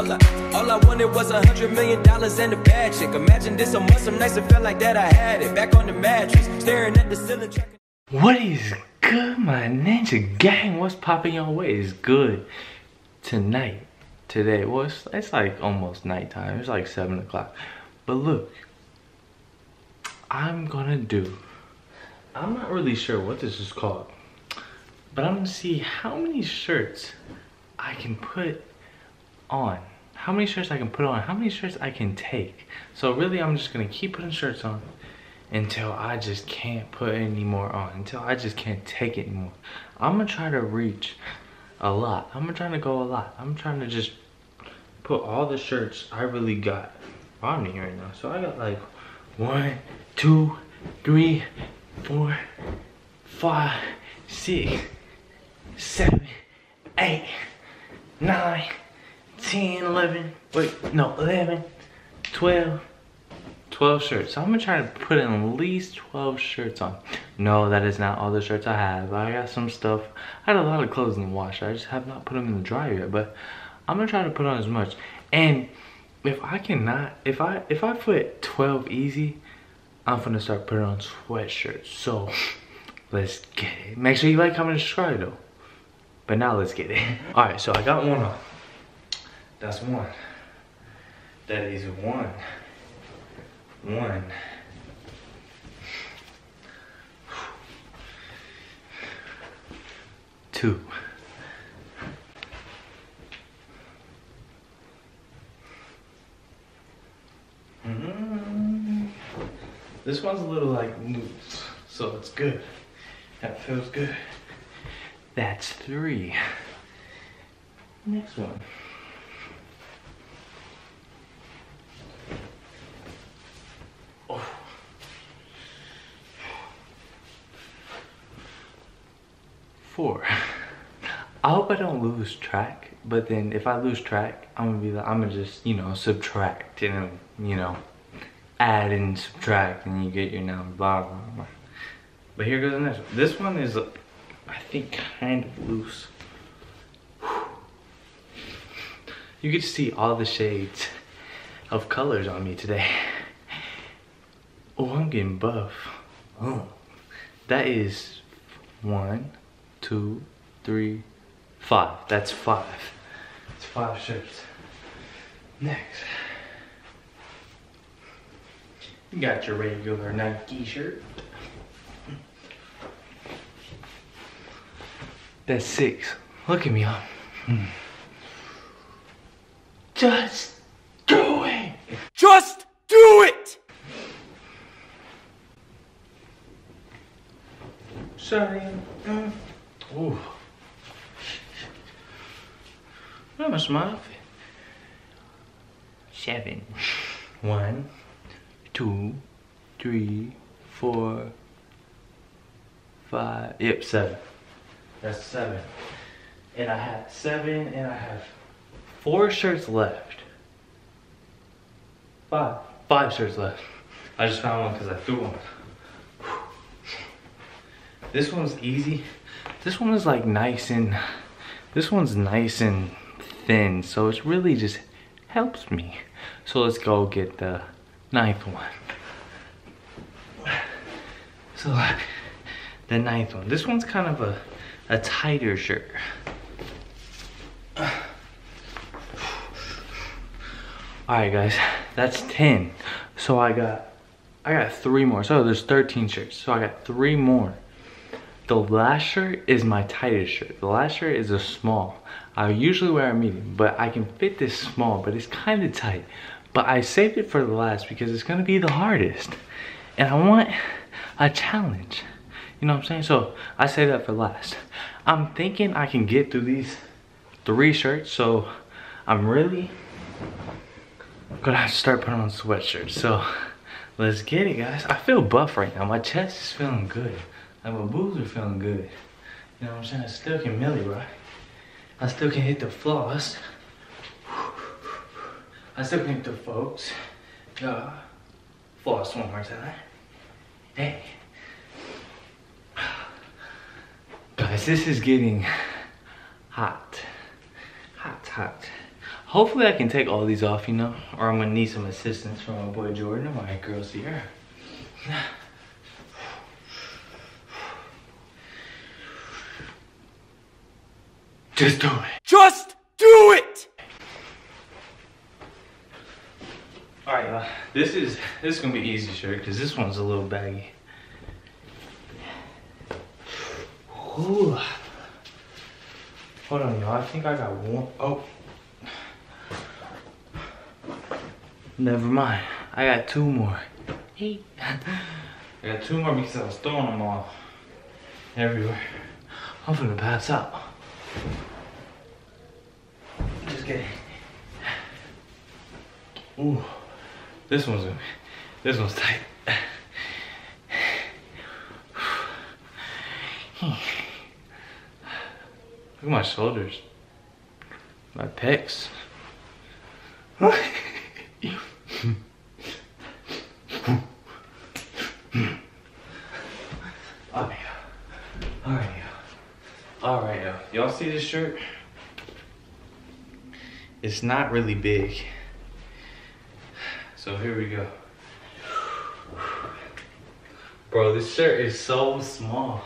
All I, all I wanted was a hundred million dollars and a bad chick. Imagine this month, some nights it felt like that I had it. Back on the mattress, staring at the ceiling. What is good, my ninja gang? What's popping your way? Is good tonight, today. Well, it's, it's like almost nighttime. It's like seven o'clock. But look, I'm gonna do. I'm not really sure what this is called, but I'm gonna see how many shirts I can put on. How many shirts I can put on? How many shirts I can take? So really, I'm just gonna keep putting shirts on until I just can't put any more on, until I just can't take it anymore. I'm gonna try to reach a lot. I'm trying to try to go a lot. I'm trying to just put all the shirts I really got on me right now. So I got like one, two, three, four, five, six, seven, eight, nine, 10, 11, wait, no, 11, 12, 12 shirts. So I'm gonna try to put in at least 12 shirts on. No, that is not all the shirts I have. I got some stuff. I had a lot of clothes in the wash. I just have not put them in the dryer yet, but I'm gonna try to put on as much. And if I cannot, if I if I put 12 easy, I'm gonna start putting on sweatshirts. So let's get it. Make sure you like, comment, and subscribe though. But now let's get it. All right, so I got one on. That's one. That is one. One. Two. Mm. This one's a little like loose, so it's good. That feels good. That's three. Next one. Oh. Four. I hope I don't lose track, but then if I lose track, I'm gonna be like, I'm gonna just, you know, subtract and, you know, add and subtract and you get your number, blah, blah, blah. But here goes the next one. This one is, I think, kind of loose. You get to see all the shades of colors on me today. Oh, I'm getting buff. Oh, that is one, two, three, five. That's five. It's five shirts. Next, you got your regular Nike shirt. That's six. Look at me, huh? Hmm. Just do it. Just do it! Sorry. Mm. Ooh. Look at my. Seven. One, two, three, four, five. Yep, seven. That's seven. And I have seven, and I have four shirts left. Five. Five shirts left. I just found one because I threw one. This one's easy. This one is like nice and, this one's nice and thin. So it's really just helps me. So let's go get the ninth one. So the ninth one. This one's kind of a, a tighter shirt. All right, guys, that's 10. So I got, I got three more. So there's 13 shirts. So I got three more. The last shirt is my tightest shirt. The last shirt is a small. I usually wear a medium, but I can fit this small, but it's kind of tight. But I saved it for the last because it's gonna be the hardest. And I want a challenge. You know what I'm saying? So I saved that for last. I'm thinking I can get through these three shirts, so I'm really gonna have to start putting on sweatshirts. So let's get it, guys. I feel buff right now. My chest is feeling good. Like my boobs are feeling good. You know what I'm saying? I still can millie right. I still can hit the floss. I still can hit the folks. Yeah. Floss one more time. Hey. Guys, this is getting hot. Hot, hot. Hopefully I can take all these off, you know, or I'm gonna need some assistance from my boy Jordan or my girl Sierra. Just do it. Just do it! All right, y'all. This is this is gonna be easy shirt because this one's a little baggy. Ooh. Hold on, y'all. I think I got one. Oh. Never mind. I got two more. Hey. I got two more because I was throwing them all everywhere. I'm gonna pass out. Kidding. Ooh. This one's this one's tight. Look at my shoulders. My pecs. Alright, alright, alright, yo. Y'all see this shirt? It's not really big. So here we go. Bro, this shirt is so small.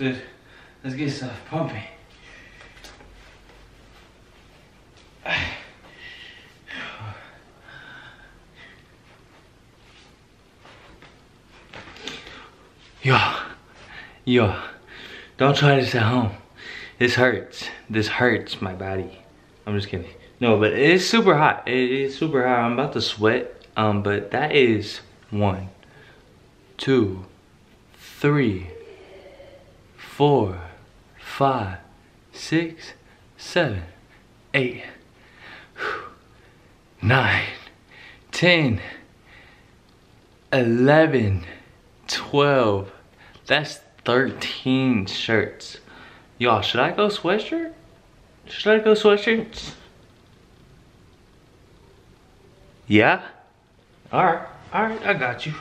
Let's, get stuff pumping. Yo, yo, don't try this at home. This hurts. This hurts my body. I'm just kidding. No, but it is super hot. It is super hot. I'm about to sweat. Um, but that is one, two, three, four, five, six, seven, eight, nine, ten, eleven, twelve. That's 13 shirts. Y'all, should I go sweatshirt? Should I go sweatshirts? Yeah? Alright, alright, I got you.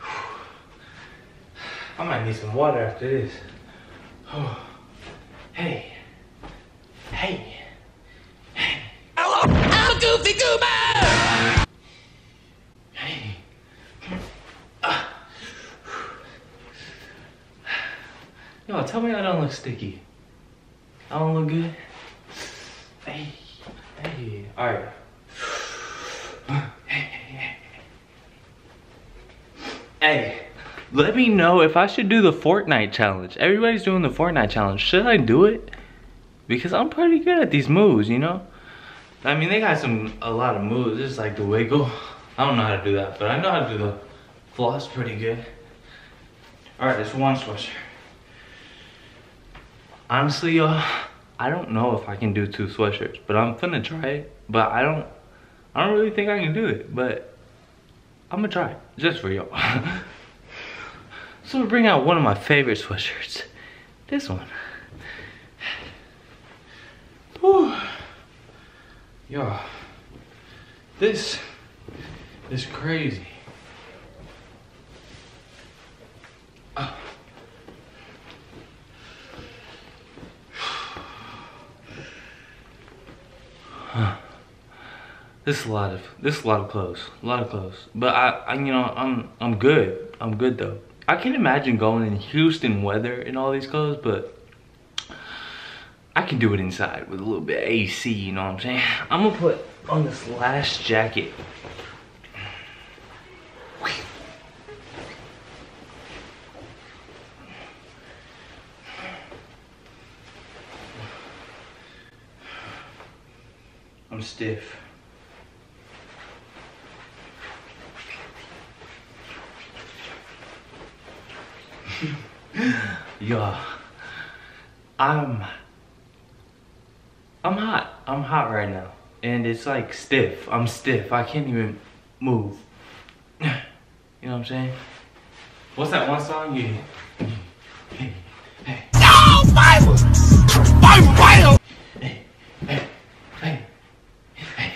I might need some water after this. Hey. Hey. Sticky. I don't look good. Hey, hey, all right. Hey, let me know if I should do the Fortnite challenge. Everybody's doing the Fortnite challenge. Should I do it? Because I'm pretty good at these moves, you know? I mean, they got some, a lot of moves. It's like the wiggle. I don't know how to do that, but I know how to do the floss pretty good. All right, this one sweatshirt. Honestly, y'all, I don't know if I can do two sweatshirts, but I'm finna try it. But I don't, I don't really think I can do it, but I'm gonna try just for y'all. so we bring out one of my favorite sweatshirts. This one. Y'all, this is crazy. Ah. This is a lot of this is a lot of clothes, a lot of clothes. But I, I, you know, I'm I'm good. I'm good though. I can't imagine going in Houston weather in all these clothes, but I can do it inside with a little bit of AC. You know what I'm saying? I'm gonna put on this last jacket. I'm stiff. yeah. I'm I'm hot. I'm hot right now. And it's like stiff. I'm stiff. I can't even move. You know what I'm saying? What's that one song? Yeah. Hey, hey. No, Bible! Bible! Hey, hey, hey, hey.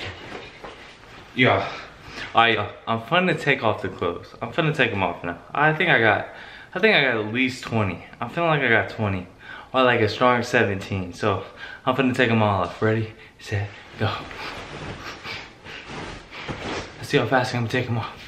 Yeah. Uh, Alright, y'all. I'm finna take off the clothes. I'm finna take them off now. I think I got, I think I got at least 20. I'm feeling like I got 20. Or like a strong 17. So I'm finna take them all off. Ready, set, go. Let's see how fast I'm gonna take them off.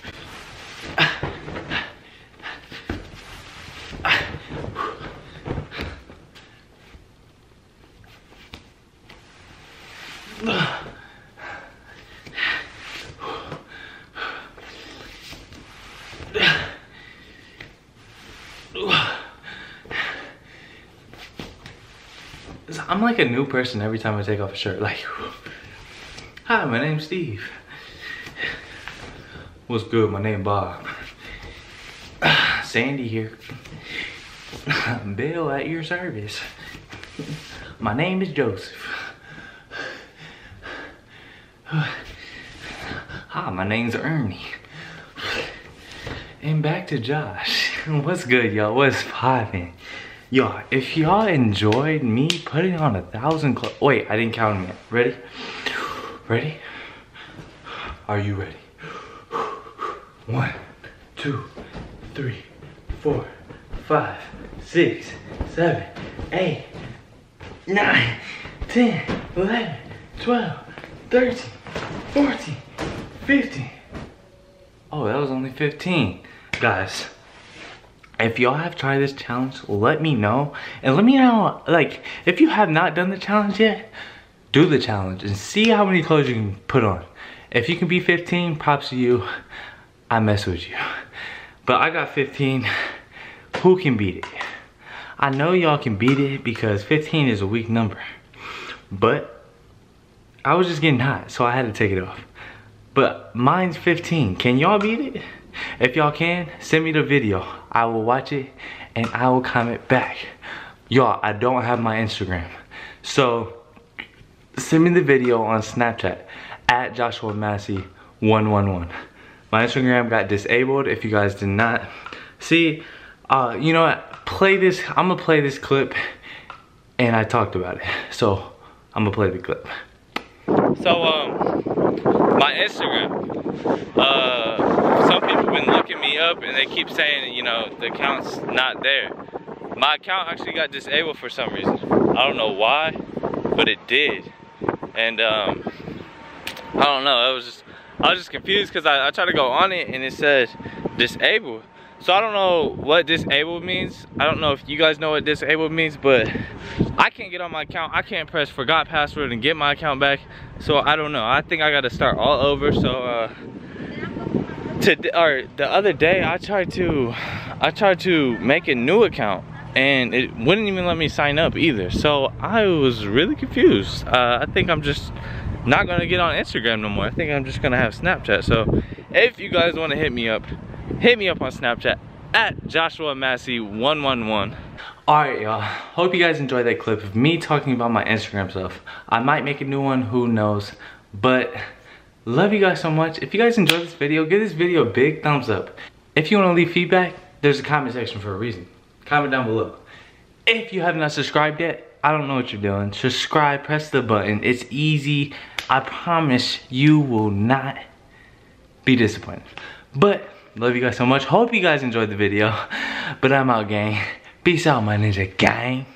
I'm like a new person every time I take off a shirt. Like, hi, my name's Steve. What's good? My name Bob. Sandy here. Bill at your service. My name is Joseph. Hi, my name's Ernie. And back to Josh. What's good, y'all? What's poppin'? Y'all, if y'all enjoyed me putting on a thousand clothes. Wait, I didn't count them yet. Ready? Ready? Are you ready? One, two, three, four, five, six, seven, eight, nine, ten, eleven, twelve, thirteen, fourteen, fifteen. Oh, that was only 15. Guys, if y'all have tried this challenge, let me know. And let me know, like, if you have not done the challenge yet, do the challenge and see how many clothes you can put on. If you can be 15, props to you. I mess with you. But I got 15. Who can beat it? I know y'all can beat it because 15 is a weak number. But I was just getting hot, so I had to take it off. But mine's 15. Can y'all beat it? If y'all can, send me the video. I will watch it and I will comment back. Y'all, I don't have my Instagram. So send me the video on Snapchat at Joshua Massey 111. My Instagram got disabled if you guys did not see. Uh, you know what? Play this. I'm gonna play this clip and I talked about it. So I'm gonna play the clip. So um my Instagram. Uh, some people been looking me up and they keep saying, you know, the account's not there. My account actually got disabled for some reason. I don't know why, but it did. And um, I don't know, I was just, I was just confused because I, I tried to go on it and it says disabled. So I don't know what disabled means. I don't know if you guys know what disabled means, but I can't get on my account. I can't press forgot password and get my account back. So I don't know. I think I got to start all over. So uh, to or the other day, I tried to I tried to make a new account and it wouldn't even let me sign up either. So I was really confused. Uh, I think I'm just not gonna get on Instagram no more. I think I'm just gonna have Snapchat. So if you guys want to hit me up, hit me up on Snapchat at Joshua Massey 111. Alright y'all, hope you guys enjoyed that clip of me talking about my Instagram stuff. I might make a new one, who knows. But love you guys so much. If you guys enjoyed this video, give this video a big thumbs up. If you want to leave feedback, there's a comment section for a reason. Comment down below. If you have not subscribed yet, I don't know what you're doing. Subscribe, press the button. It's easy. I promise you will not be disappointed. But Love you guys so much. Hope you guys enjoyed the video. But I'm out, gang. Peace out, my ninja gang.